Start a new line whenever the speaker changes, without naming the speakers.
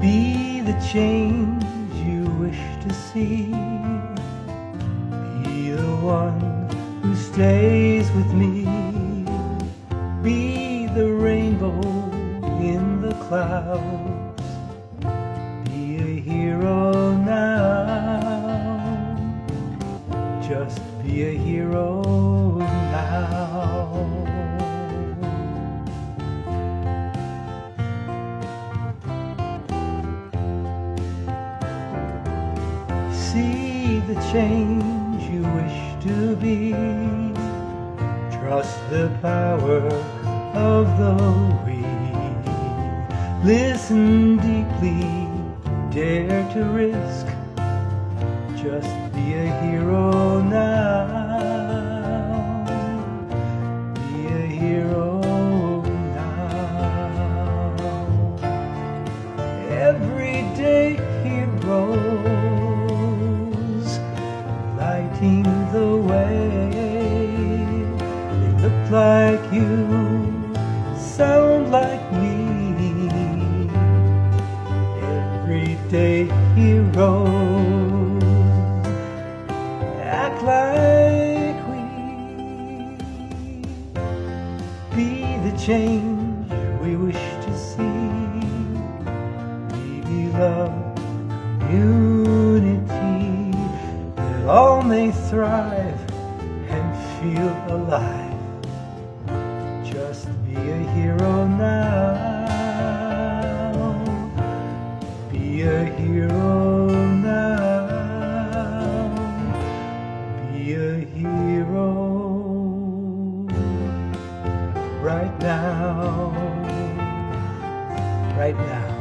Be the change you wish to see. Be the one who stays with me. Be the rainbow in the clouds. Be a hero now. Just be a hero now. See the change you wish to be. Trust the power of the we. Listen deeply, dare to risk. Just like you, sound like me. Everyday heroes act like we. Be the change we wish to see. We love, unity, that all may thrive and feel alive. Hero now. Be a hero right now. Right now.